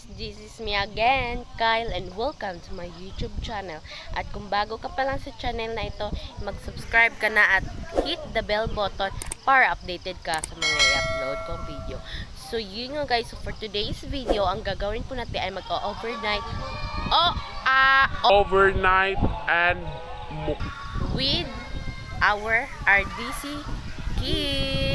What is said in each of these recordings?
guys, this is me again, Kyle, and welcome to my YouTube channel. At kung bago ka pa lang sa channel na ito, mag-subscribe ka na at hit the bell button para updated ka sa mga i-upload kong video. So yun nga guys, so for today's video, ang gagawin po natin ay mag-overnight oh, ah, oh, overnight and with our RDC kids.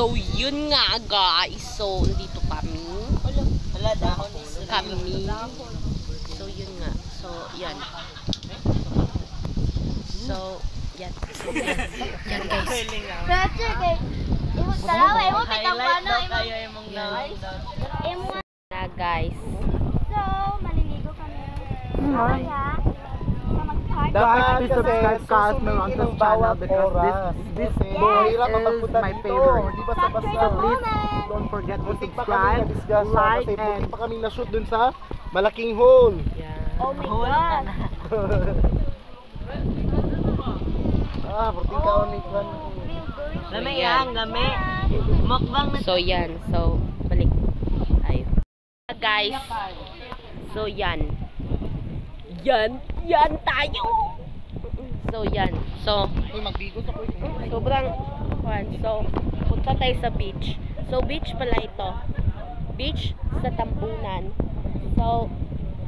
So yun nga guys. So, dito kami. Wala dahon ni Kami. So, yun nga. So, yan. So, yan. So, yan. Yan guys. Kasi kay imo dalawa imo pitang Highlight ano daw imo kayo imong Na guys. so maliligo kami. Sa mag-party. Guys, please subscribe ka at Merontos channel because this this boy is my favorite. Basta-basta. Please Don't forget to subscribe, like, and pa kami na-shoot dun sa malaking hole. Oh my god. ah, porting ka ni Kwan. Lami Yan. lami. Mukbang na So, yan. So, balik. Ay. Guys. So, yan. Yan. Yan tayo. So, yan. So, sobrang fun. So, punta tayo sa beach. So, beach pala ito. Beach sa Tambunan. So,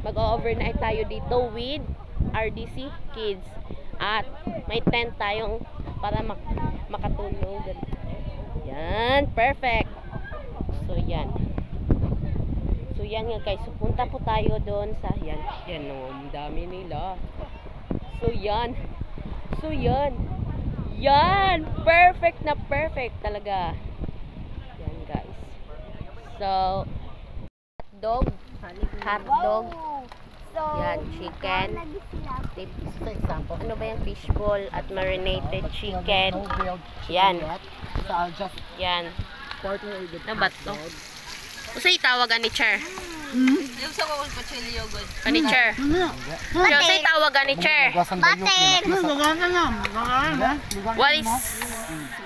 mag-overnight tayo dito with RDC Kids. At may tent tayong para mak makatulog. Yan, perfect. So, yan. So, yan nga guys. So, punta po tayo doon sa, yan. Yan, oh, ang dami nila. So, yan. So, yan. Yan! Perfect na perfect talaga. Yan, guys. So, hotdog. Hotdog. So, Yan, chicken. Dip- Ano ba yung fishball at marinated chicken? Yan. So I'll just Yan. partner with Ano ba to? Usay tawagan ni Chair. Yung sa wawal pa chili yogurt. Ani Chair. Usay tawagan ni Chair. Batin. What is...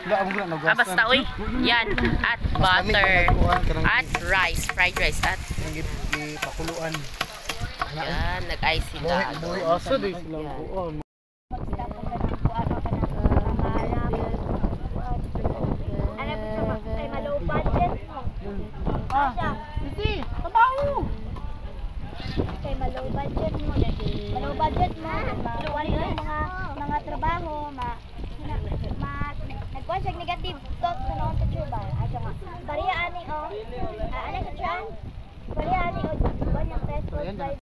Ah, basta, uy. Yan. At butter. At rice. Fried rice. At pakuluan. yan. Nag-ice sila. Asa di silang Malaw budget mo lagi. Malaw budget mo, iluwan mo yung mga mga trabaho, ma ma, ma nagkuha siya negative thoughts sa noon sa ba? Asa nga. Bariya ani o. Ah, ano sa chan? Bariya ani o. Banyang test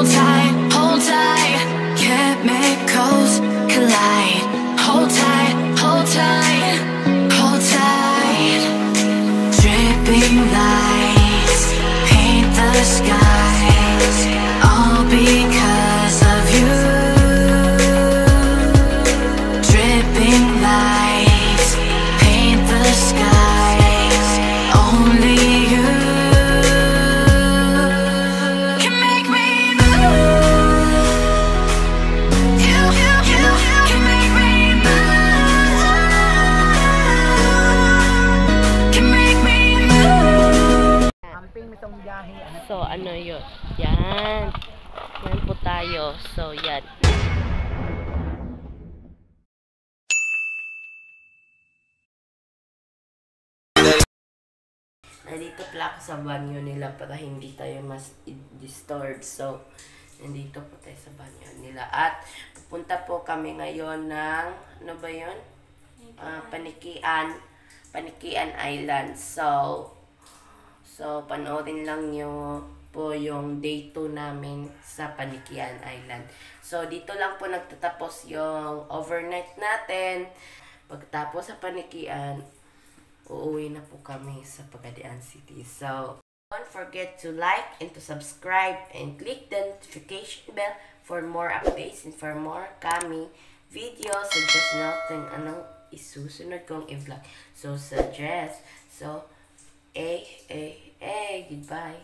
So, ano yun? Yan. Yan po tayo. So, yan. Nandito pala ako sa banyo nila para hindi tayo mas disturb. So, nandito po tayo sa banyo nila. At pupunta po kami ngayon ng, ano ba yun? Ah, Panikian. Panikian Island. So, so panoorin lang nyo po yung day 2 namin sa Panikian Island. So, dito lang po nagtatapos yung overnight natin. Pagkatapos sa Panikian, uuwi na po kami sa Pagadian City. So, don't forget to like and to subscribe and click the notification bell for more updates and for more coming videos. Suggest nyo kung anong isusunod kong i-vlog. So, suggest. So, eh, eh, Hey, goodbye.